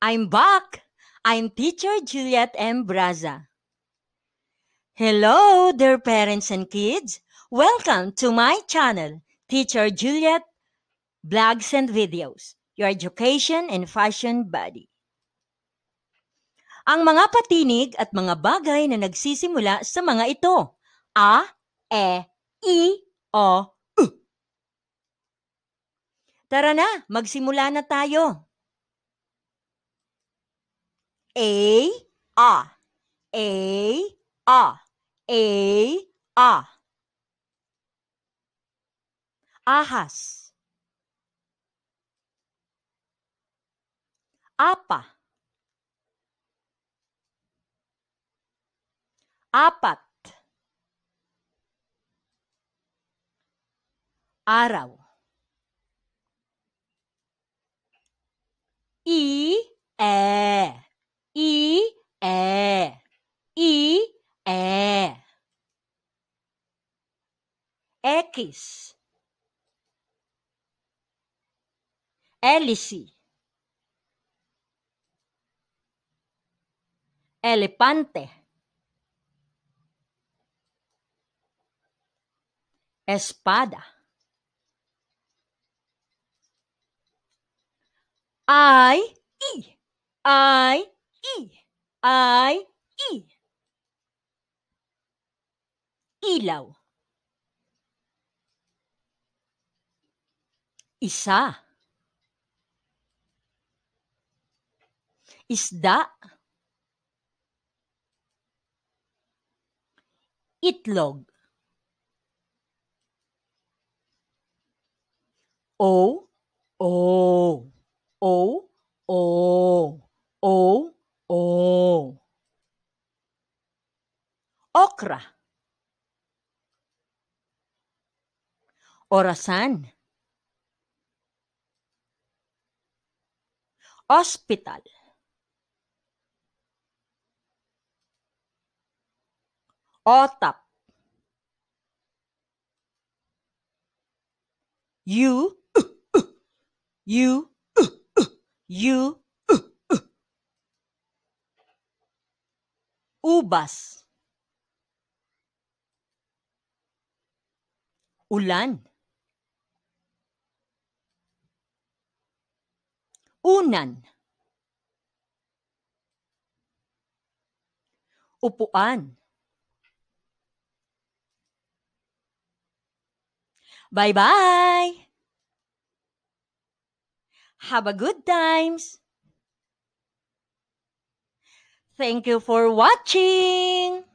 I'm back. I'm teacher Juliet M. Braza. Hello, dear parents and kids. Welcome to my channel, Teacher Juliet Blogs and Videos, your education and fashion buddy. Ang mga patinig at mga bagay na nagsisimula sa mga ito. A, E, I, O, U. Tara na, magsimula na tayo. A, A, A, A, A, A. Ahas. Apa. Apat. Araw. I, e, I, e, I, e. X. Hélice. Elepante. Espada. I, I, I, I, I, I. Ilaw. Isa. Isda. Itlog. O, O, O, O, O, O. Okra. Orasan. Hospital. Otap. You, you, you, ubas. Ulan. Unan. Upuan. Bye-bye! Have a good times! Thank you for watching!